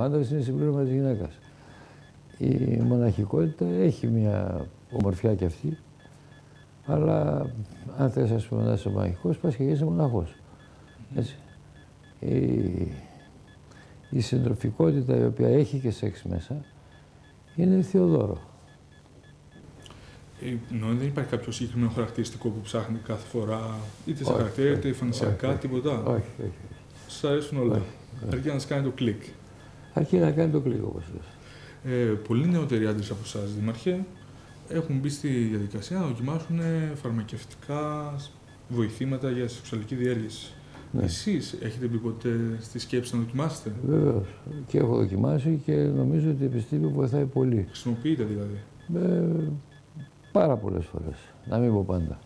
ο άντρας είναι συμπλήρωμα της γυναίκας. Η μοναχικότητα έχει μια ομορφιά κι αυτή, αλλά αν θες ας πούμε να είσαι μοναχικός, πας και είσαι μοναχός. Έτσι. Η, η συντροφικότητα η οποία έχει και σεξ μέσα είναι θεοδόρο. Ε, Ενώ δεν υπάρχει κάποιο συγκεκριμένο χαρακτηριστικό που ψάχνει κάθε φορά, είτε σε χαρακτήρα, είτε εμφανισιακά, τίποτα. Όχι, όχι. Σα αρέσουν όλα. Αρκεί να σα κάνει το κλικ. Αρκεί να κάνει το κλικ, όπως λες. Ε, πολλοί νεότεροι άντρες από εσάς, Δήμαρχε, έχουν μπει στη διαδικασία να δοκιμάσουν φαρμακευτικά βοηθήματα για σεξουαλική διέργηση. Ναι. Εσείς έχετε μπει ποτέ στη σκέψη να δοκιμάσετε; Βεβαίως. Και έχω δοκιμάσει και νομίζω ότι η επιστήμη βοηθάει πολύ. Χρησιμοποιείτε δηλαδή. Ε, πάρα πολλές φορές. Να μην πω πάντα.